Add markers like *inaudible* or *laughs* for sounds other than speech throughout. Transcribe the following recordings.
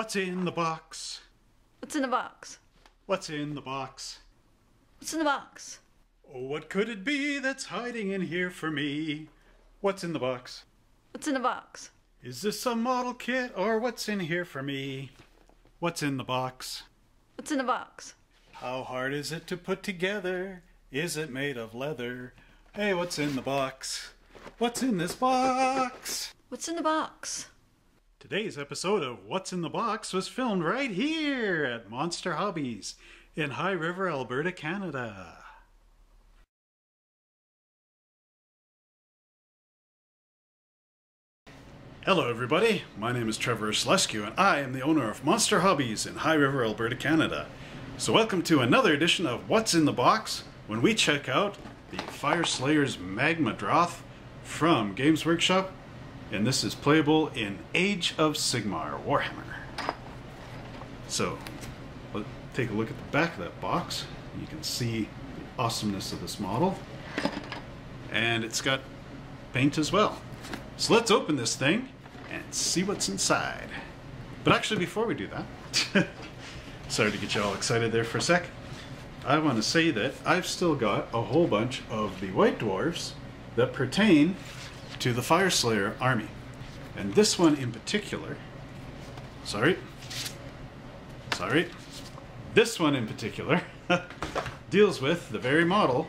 What's in the box? What's in the box? What's in the box? What's in the box? Oh, what could it be that's hiding in here for me? What's in the box? What's in the box? Is this a model kit or what's in here for me? What's in the box? What's in the box? How hard is it to put together? Is it made of leather? Hey, what's in the box? What's in this box? What's in the box? Today's episode of What's in the Box was filmed right here at Monster Hobbies in High River, Alberta, Canada. Hello, everybody. My name is Trevor Slescu, and I am the owner of Monster Hobbies in High River, Alberta, Canada. So, welcome to another edition of What's in the Box when we check out the Fyreslayer's Magmadroth from Games Workshop and this is playable in Age of Sigmar Warhammer. So, let's take a look at the back of that box. You can see the awesomeness of this model. And it's got paint as well. So let's open this thing and see what's inside. But actually, before we do that, *laughs* sorry to get you all excited there for a sec. I want to say that I've still got a whole bunch of the White Dwarfs that pertain to the Fyreslayer army. And this one in particular, sorry, sorry, this one in particular *laughs* deals with the very model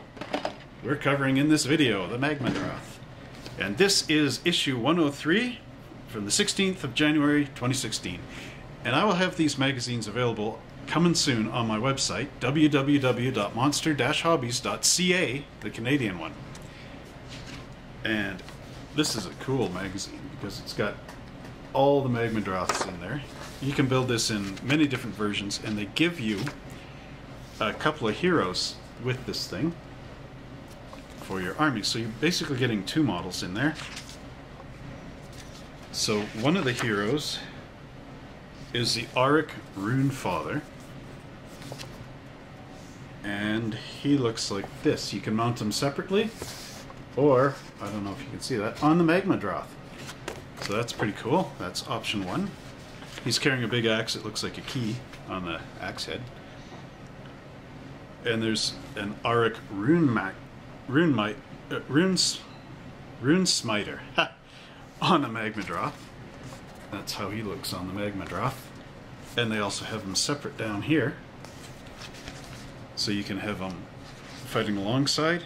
we're covering in this video, the Magmadroth. And this is issue 103 from the 16th of January 2016. And I will have these magazines available coming soon on my website, www.monster-hobbies.ca, the Canadian one. And this is a cool magazine because it's got all the magmadroths in there. You can build this in many different versions, and they give you a couple of heroes with this thing for your army. So you're basically getting two models in there. So one of the heroes is the Auric Runefather. And he looks like this. You can mount him separately or, I don't know if you can see that, on the Magmadroth. So that's pretty cool. That's option one. He's carrying a big axe. It looks like a key on the axe head. And there's an Auric Rune Mac, Rune Might, uh, Runes, Runesmiter on a Magmadroth. That's how he looks on the Magmadroth. And they also have him separate down here. So you can have them fighting alongside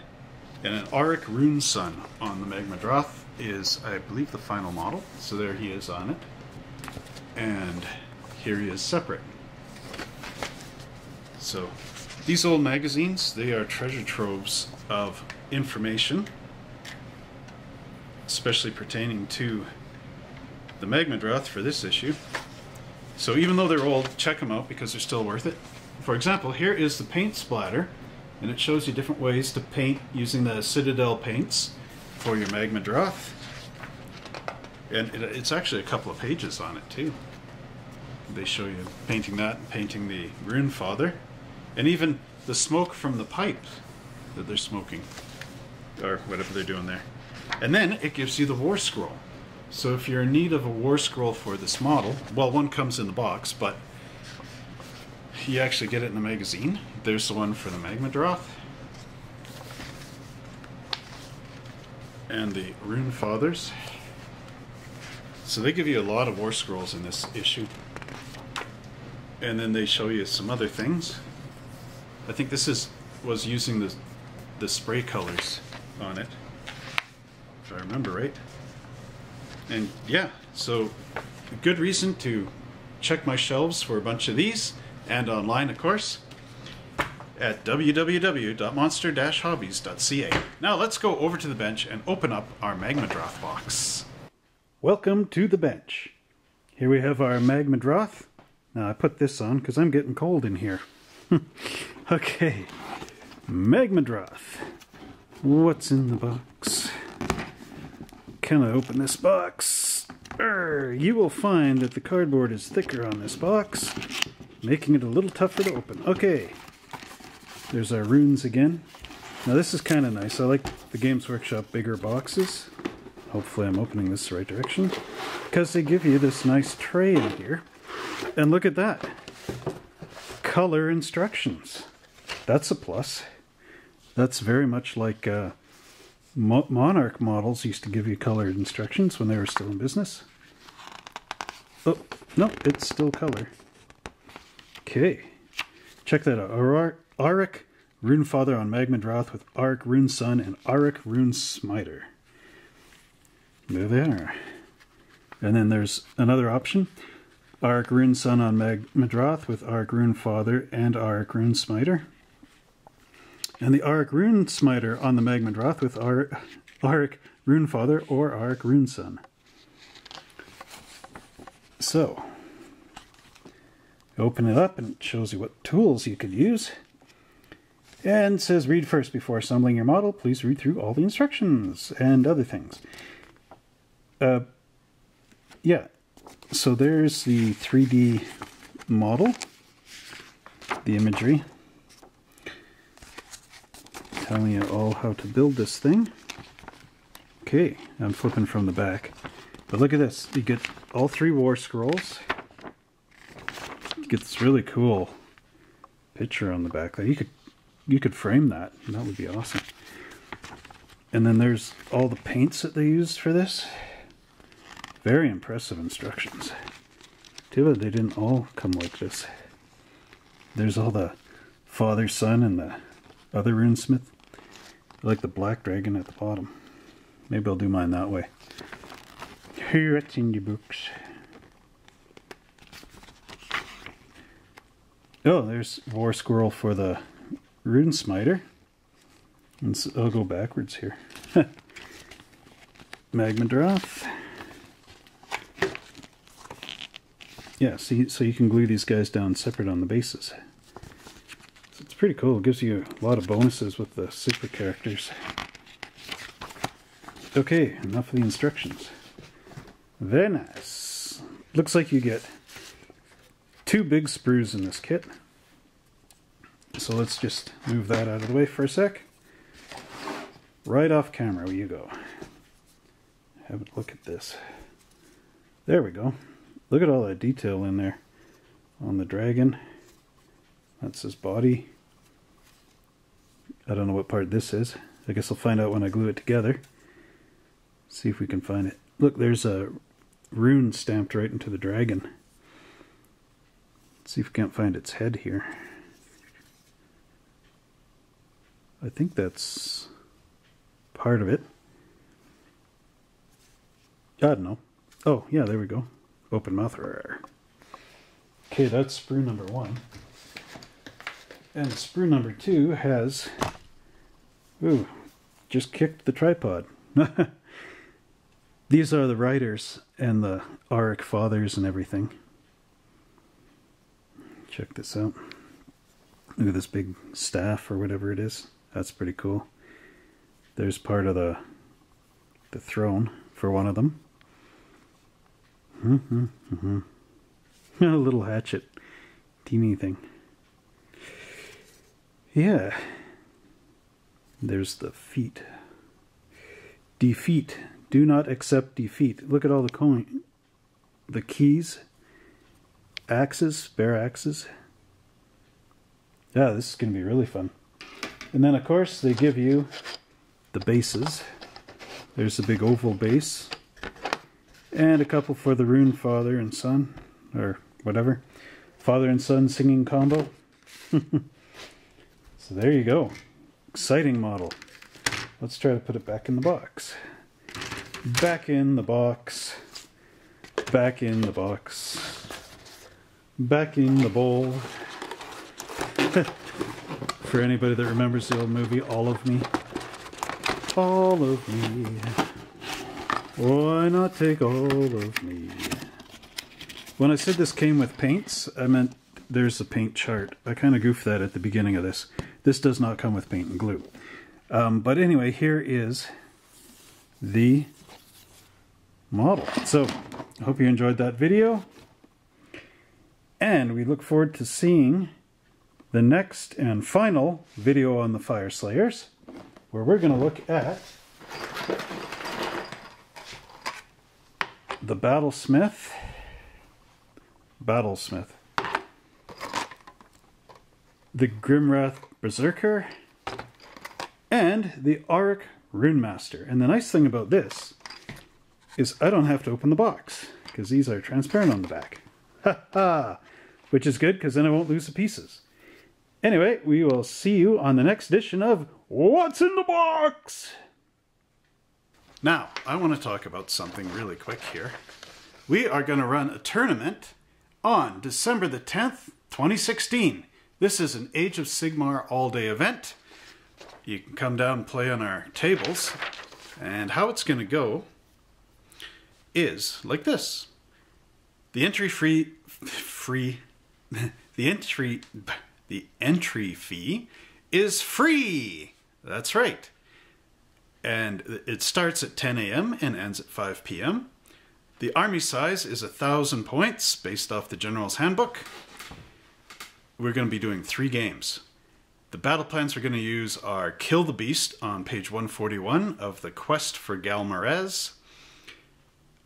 and an Auric Runeson on the Magmadroth is, I believe, the final model. So there he is on it. And here he is separate. So these old magazines, they are treasure troves of information, especially pertaining to the Magmadroth for this issue. So even though they're old, check them out because they're still worth it. For example, here is the paint splatter and it shows you different ways to paint using the Citadel paints for your Magmadroth. And it, it's actually a couple of pages on it too. They show you painting that, painting the Runefather, and even the smoke from the pipes that they're smoking, or whatever they're doing there. And then it gives you the War Scroll. So if you're in need of a War Scroll for this model, well, one comes in the box, but you actually get it in the magazine. There's the one for the Magmadroth. And the Runefathers. So they give you a lot of war scrolls in this issue. And then they show you some other things. I think this is was using the the spray colors on it. If I remember right. And yeah, so a good reason to check my shelves for a bunch of these and online, of course, at www.monster-hobbies.ca. Now let's go over to the bench and open up our Magmadroth box. Welcome to the bench. Here we have our Magmadroth. Now I put this on because I'm getting cold in here. *laughs* okay, Magmadroth. What's in the box? Can I open this box? Urgh, you will find that the cardboard is thicker on this box making it a little tougher to open. Okay, there's our runes again. Now this is kind of nice. I like the Games Workshop bigger boxes. Hopefully I'm opening this the right direction. Because they give you this nice tray in here. And look at that. Color instructions. That's a plus. That's very much like uh, Mo- Monarch models used to give you colored instructions when they were still in business. Oh, no, it's still color. Okay. Check that out. Aur- Auric Runefather on Magmadroth with Auric Runeson and Auric Runesmiter. There they are. And then there's another option. Auric Runeson on Magmadroth with Auric Runefather and Auric Runesmiter. And the Auric Runesmiter on the Magmadroth with Auric Runefather or Auric Runeson. So, open it up and it shows you what tools you could use. And says read first before assembling your model. Please read through all the instructions and other things. Uh, yeah, so there's the 3D model, the imagery, telling you all how to build this thing. Okay, I'm flipping from the back. But look at this. You get all three war scrolls. You get this really cool picture on the back there. You could you could frame that. That would be awesome. And then there's all the paints that they used for this. Very impressive instructions. Too bad they didn't all come like this. There's all the father, son, and the other runesmith. I like the black dragon at the bottom. Maybe I'll do mine that way. It's in your books. Oh, there's War Squirrel for the Runesmiter. And so I'll go backwards here. *laughs* Magmadroth. Yeah, see, so you can glue these guys down separate on the bases. So it's pretty cool. It gives you a lot of bonuses with the super characters. Okay, enough of the instructions. Very nice. Looks like you get two big sprues in this kit. So let's just move that out of the way for a sec. Right off camera you go. Have a look at this. There we go. Look at all that detail in there on the dragon. That's his body. I don't know what part this is. I guess I'll find out when I glue it together. See if we can find it. Look, there's a rune stamped right into the dragon. Let's see if we can't find its head here. I think that's part of it. I don't know. Oh, yeah, there we go. Open mouth. Okay, that's sprue number one. And sprue number two has... Ooh, just kicked the tripod. *laughs* These are the riders and the Auric fathers and everything. Check this out. Look at this big staff or whatever it is. That's pretty cool. There's part of the the throne for one of them. Mm-hmm, mm-hmm. *laughs* A little hatchet, teeny thing. Yeah. There's the feet. Defeat. Do not accept defeat. Look at all the coin, the keys, axes, spare axes. Yeah, this is going to be really fun. And then, of course, they give you the bases. There's a big oval base. And a couple for the rune father and son, or whatever. Father and son singing combo. *laughs* so there you go. Exciting model. Let's try to put it back in the box. Back in the box. Back in the box. Back in the bowl. *laughs* For anybody that remembers the old movie, All of Me. All of me. Why not take all of me? When I said this came with paints, I meant there's a paint chart. I kind of goofed that at the beginning of this. This does not come with paint and glue. Um, but anyway, here is the model. So, I hope you enjoyed that video. And we look forward to seeing the next and final video on the Fyreslayers, where we're going to look at the Battlesmith, Battlesmith. The Grimwrath Berserker. And the Auric Runemaster. And the nice thing about this is I don't have to open the box because these are transparent on the back. Ha ha! Which is good because then I won't lose the pieces. Anyway, we will see you on the next edition of What's in the Box? Now, I want to talk about something really quick here. We are going to run a tournament on December the 10th, 2016. This is an Age of Sigmar all day event. You can come down and play on our tables. And how it's going to go is like this. The entry free *laughs* free *laughs* the entry the entry fee is free. That's right. And it starts at 10 a.m. and ends at 5 p.m. The army size is a thousand points based off the General's Handbook. We're going to be doing three games. The battle plans we're going to use are Kill the Beast on page 141 of the Quest for Ghal Maraz.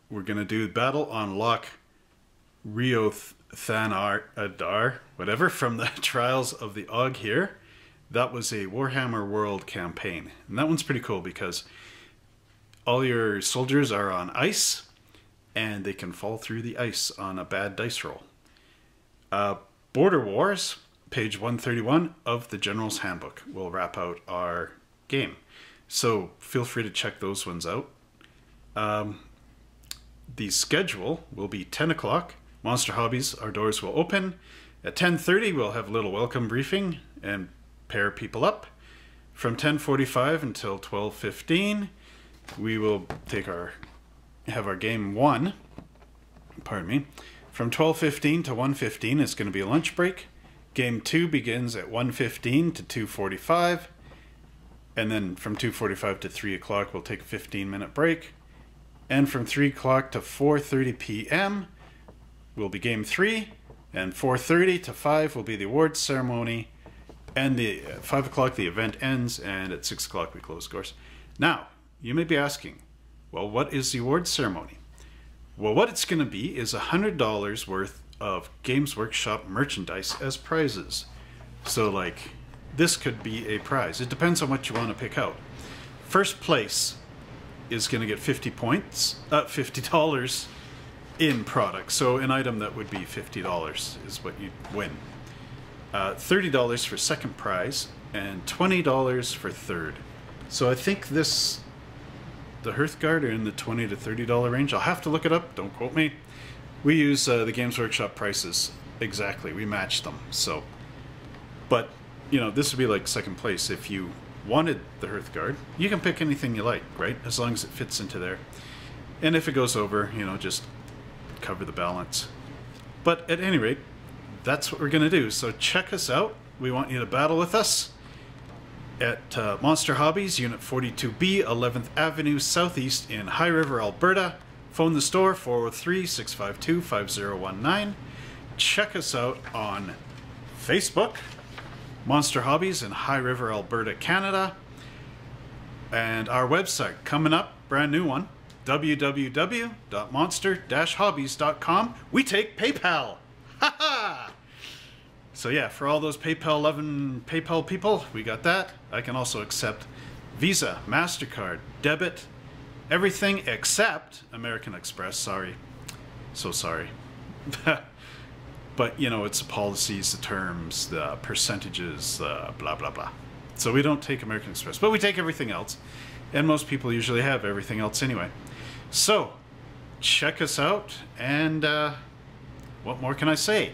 We're going to do battle on Loch Rio Thanar Adar, whatever, from the *laughs* Trials of the Og here. That was a Warhammer World campaign. And that one's pretty cool because all your soldiers are on ice and they can fall through the ice on a bad dice roll. Uh, Border Wars, page 131 of the General's Handbook, will wrap out our game. So feel free to check those ones out. Um, the schedule will be 10 o'clock Monster Hobbies, our doors will open. At 10.30, we'll have a little welcome briefing and pair people up. From 10.45 until 12.15, we will take our have our game one. Pardon me. From 12.15 to 1.15 is going to be a lunch break. Game two begins at 1.15 to 2.45. And then from 2.45 to 3 o'clock, we'll take a 15 minute break. And from 3 o'clock to 4.30 p.m., will be game three, and 4.30 to 5 will be the awards ceremony, and the uh, 5 o'clock the event ends, and at 6 o'clock we close course. Now, you may be asking, well, what is the awards ceremony? Well, what it's going to be is $100 worth of Games Workshop merchandise as prizes. So, like, this could be a prize. It depends on what you want to pick out. First place is going to get 50 points, uh, $50 in product. So an item that would be $50 is what you win. Uh, $30 for second prize and $20 for third. So I think this, the Hearthguard are in the 20 to $30 range. I'll have to look it up, don't quote me. We use uh, the Games Workshop prices exactly, we match them. So, but you know, this would be like second place. If you wanted the Hearthguard, you can pick anything you like, right? As long as it fits into there. And if it goes over, you know, just cover the balance. But at any rate, that's what we're going to do. So check us out. We want you to battle with us at uh, Monster Hobbies, Unit 42B, 11th Avenue Southeast in High River, Alberta. Phone the store 403 652 5019. Check us out on Facebook, Monster Hobbies in High River, Alberta, Canada. And our website coming up, brand new one, www.monster-hobbies.com. We take PayPal. Ha ha! So yeah, for all those PayPal loving PayPal people, we got that. I can also accept Visa, MasterCard, debit, everything except American Express. Sorry. So sorry. *laughs* but you know, it's the policies, the terms, the percentages, uh, blah blah blah. So we don't take American Express, but we take everything else. And most people usually have everything else anyway. So, check us out, and uh, what more can I say?